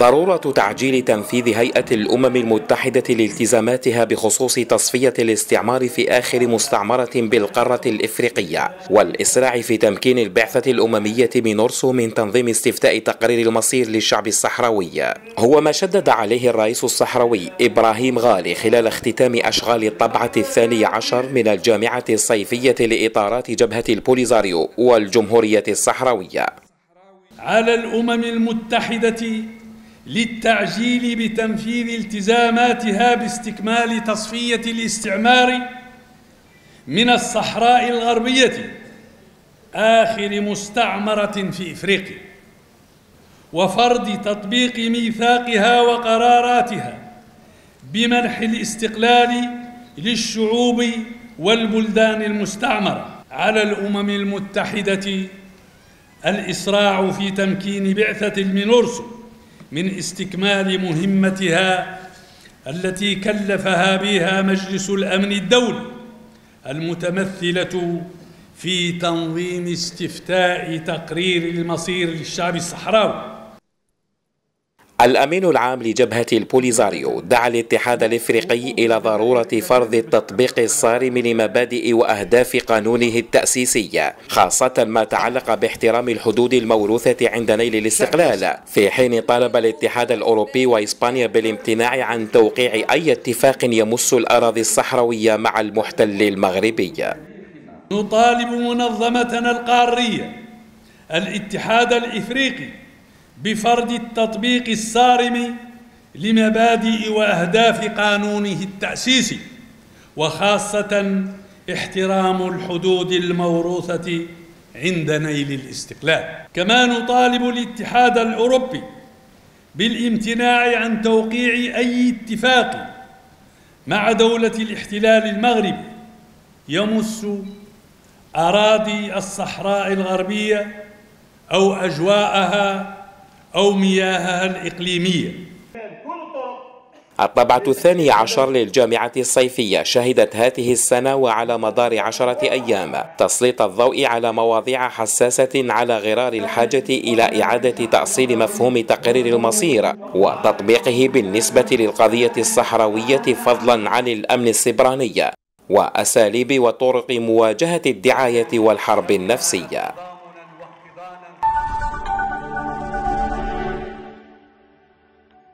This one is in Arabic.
ضرورة تعجيل تنفيذ هيئة الأمم المتحدة لالتزاماتها بخصوص تصفية الاستعمار في آخر مستعمرة بالقارة الإفريقية والإسراع في تمكين البعثة الأممية مينورسو من تنظيم استفتاء تقرير المصير للشعب الصحراوي. هو ما شدد عليه الرئيس الصحراوي إبراهيم غالي خلال اختتام أشغال الطبعة الثانية عشر من الجامعة الصيفية لإطارات جبهة البوليزاريو والجمهورية الصحراوية. على الأمم المتحدة للتعجيل بتنفيذ التزاماتها باستكمال تصفية الاستعمار من الصحراء الغربية آخر مستعمرة في إفريقيا وفرض تطبيق ميثاقها وقراراتها بمنح الاستقلال للشعوب والبلدان المستعمرة. على الأمم المتحدة الإسراع في تمكين بعثة المينورسو من استكمال مهمتها التي كلفها بها مجلس الأمن الدولي المتمثلة في تنظيم استفتاء تقرير المصير للشعب الصحراوي. الأمين العام لجبهة البوليزاريو دعا الاتحاد الإفريقي إلى ضرورة فرض التطبيق الصارم لمبادئ وأهداف قانونه التأسيسي خاصة ما تعلق باحترام الحدود الموروثة عند نيل الاستقلال. في حين طالب الاتحاد الأوروبي وإسبانيا بالامتناع عن توقيع أي اتفاق يمس الأراضي الصحراوية مع المحتل المغربي. نطالب منظمتنا القارية الاتحاد الإفريقي بفرض التطبيق الصارم لمبادئ وأهداف قانونه التأسيسي وخاصة احترام الحدود الموروثة عند نيل الاستقلال. كما نطالب الاتحاد الأوروبي بالامتناع عن توقيع أي اتفاق مع دولة الاحتلال المغربي يمس أراضي الصحراء الغربية أو أجواءها أو مياهها الإقليمية. الطبعة الثانية عشر للجامعة الصيفية شهدت هذه السنة وعلى مدار عشرة أيام تسليط الضوء على مواضيع حساسة على غرار الحاجة إلى إعادة تأصيل مفهوم تقرير المصير وتطبيقه بالنسبة للقضية الصحراوية فضلا عن الأمن السبراني وأساليب وطرق مواجهة الدعاية والحرب النفسية.